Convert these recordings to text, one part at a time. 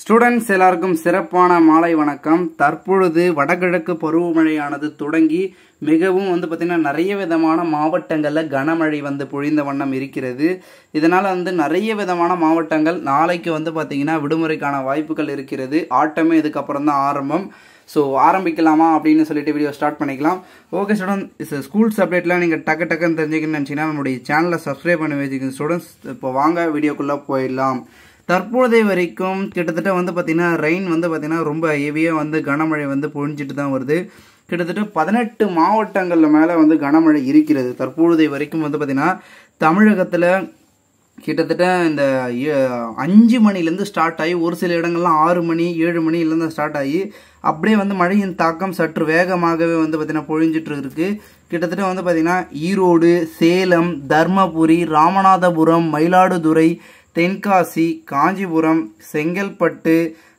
Students எல்லாருக்கும் சிறப்பான மாலை வணக்கம். தற்பொழுது வடகிழக்கு பருவமழையானது தொடங்கி மிகவும் வந்து பார்த்திங்கன்னா நிறைய விதமான மாவட்டங்களில் கனமழை வந்து பொழிந்த வண்ணம் இருக்கிறது. இதனால் வந்து நிறைய விதமான மாவட்டங்கள் நாளைக்கு வந்து பார்த்திங்கன்னா விடுமுறைக்கான வாய்ப்புகள் இருக்கிறது. ஆட்டமே இதுக்கப்புறம் தான் ஆரம்பம். ஸோ ஆரம்பிக்கலாமா அப்படின்னு சொல்லிட்டு வீடியோ ஸ்டார்ட் பண்ணிக்கலாம். ஓகே ஸ்டூடெண்ட் ஸ்கூல்ஸ் அப்டேட்லாம் நீங்கள் டக்கு டக்குன்னு தெரிஞ்சுக்கணும்னு நினச்சிங்கன்னா நம்மளுடைய சேனலை சப்ஸ்கிரைப் பண்ணி வச்சுக்கோங்க. ஸ்டூடெண்ட்ஸ் இப்போ வாங்க வீடியோக்குள்ளே போயிடலாம். தற்போதைய வரைக்கும் கிட்டத்தட்ட வந்து பார்த்திங்கன்னா ரெயின் வந்து பார்த்திங்கன்னா ரொம்ப ஹெவியாக வந்து கனமழை வந்து பொழிஞ்சிட்டு தான் வருது. கிட்டத்தட்ட பதினெட்டு மாவட்டங்களில் மேலே வந்து கனமழை இருக்கிறது. தற்பொழுதைய வரைக்கும் வந்து பார்த்திங்கன்னா தமிழகத்தில் கிட்டத்தட்ட இந்த ஏ- அஞ்சு மணிலேருந்து ஸ்டார்ட் ஆகி ஒரு சில இடங்கள்லாம் ஆறு மணி ஏழு மணிலேருந்து ஸ்டார்ட் ஆகி அப்படியே வந்து மழையின் தாக்கம் சற்று வேகமாகவே வந்து பார்த்திங்கன்னா பொழிஞ்சிட்டு இருக்கு. கிட்டத்தட்ட வந்து பார்த்திங்கன்னா ஈரோடு சேலம் தர்மபுரி ராமநாதபுரம் மயிலாடுதுறை தென்காசி காஞ்சிபுரம் செங்கல்பட்டு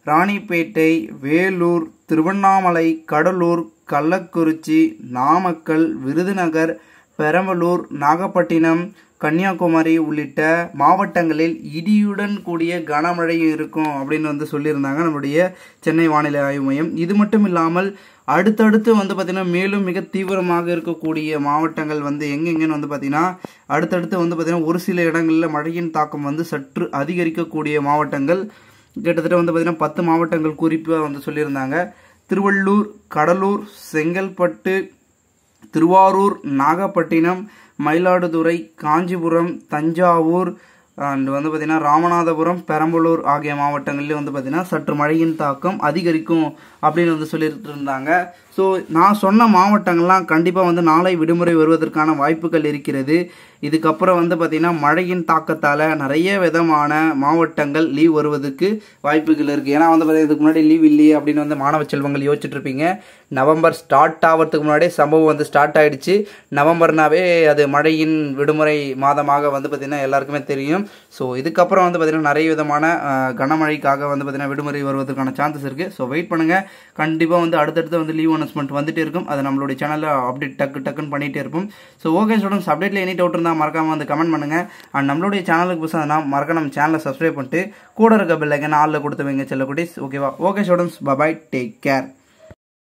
ராணிப்பேட்டை வேலூர் திருவண்ணாமலை கடலூர் கள்ளக்குறிச்சி நாமக்கல் விருதுநகர் பெரம்பலூர் நாகப்பட்டினம் கன்னியாகுமரி உள்ளிட்ட மாவட்டங்களில் இடியுடன் கூடிய கனமழை இருக்கும் அப்படின்னு வந்து சொல்லியிருந்தாங்க நம்முடைய சென்னை வானிலை ஆய்வு மையம். இது மட்டும் இல்லாமல் அடுத்தடுத்து வந்து பார்த்திங்கன்னா மேலும் மிக தீவிரமாக இருக்கக்கூடிய மாவட்டங்கள் வந்து எங்கெங்கன்னு வந்து பார்த்திங்கன்னா அடுத்தடுத்து வந்து பார்த்திங்கன்னா ஒரு சில இடங்களில் மழையின் தாக்கம் வந்து சற்று அதிகரிக்கக்கூடிய மாவட்டங்கள். கிட்டத்தட்ட வந்து பார்த்திங்கன்னா பத்து மாவட்டங்கள் குறிப்பாக வந்து சொல்லியிருந்தாங்க. திருவள்ளூர் கடலூர் செங்கல்பட்டு திருவாரூர் நாகப்பட்டினம் மயிலாடுதுறை காஞ்சிபுரம் தஞ்சாவூர் அண்ட் வந்து பார்த்திங்கன்னா ராமநாதபுரம் பெரம்பலூர் ஆகிய மாவட்டங்களில் வந்து பார்த்திங்கன்னா சற்று மழையின் தாக்கம் அதிகரிக்கும் அப்படின்னு வந்து சொல்லிட்டு இருந்தாங்க. ஸோ நான் சொன்ன மாவட்டங்கள்லாம் கண்டிப்பாக வந்து நாளை விடுமுறை வருவதற்கான வாய்ப்புகள் இருக்கிறது. இதுக்கப்புறம் வந்து பார்த்திங்கன்னா மழையின் தாக்கத்தால் நிறைய விதமான மாவட்டங்கள் லீவ் வருவதற்கு வாய்ப்புகள் இருக்குது ஏன்னா வந்து பார்த்திங்கன்னா இதுக்கு முன்னாடி லீவ் இல்லையே அப்படின்னு வந்து மாணவ செல்வங்கள் யோசிச்சுட்ருப்பீங்க நவம்பர் ஸ்டார்ட் ஆகிறதுக்கு முன்னாடியே சம்பவம் வந்து ஸ்டார்ட் ஆகிடுச்சு நவம்பர்னாவே அது மழையின் விடுமுறை மாதமாக வந்து பார்த்திங்கன்னா எல்லாருக்குமே தெரியும். ஸோ இதுக்கப்புறம் வந்து பார்த்திங்கன்னா நிறைய விதமான கனமழைக்காக வந்து பார்த்திங்கன்னா விடுமுறை வருவதற்கான சான்சஸ் இருக்குது ஸோ வெயிட் பண்ணுங்கள் கண்டிப்பாக வந்து அடுத்தடுத்து வந்து லீவ் அனௌன்ஸ்மெண்ட் வந்துட்டே இருக்கும். அதை நம்மளுடைய சேனலில் அப்டேட் டக்கு டக்குன்னு பண்ணிகிட்டே இருப்போம். ஸோ ஓகே ஸ்டூடெண்ட்ஸ் அப்டேட்டில் எனி டவுட் இருந்தால் மறக்காமல் வந்து கமெண்ட் பண்ணுங்கள் அண்ட் நம்மளுடைய சேனலுக்கு புதுசாக மறக்க நம்ம சேனலை சப்ஸ்கிரைப் பண்ணிட்டு கூட இருக்க பெல் ஐக்கன் ஆளில் கொடுத்து வைங்க செல்லக்குட்டிஸ். ஓகேவா okay students bye bye take care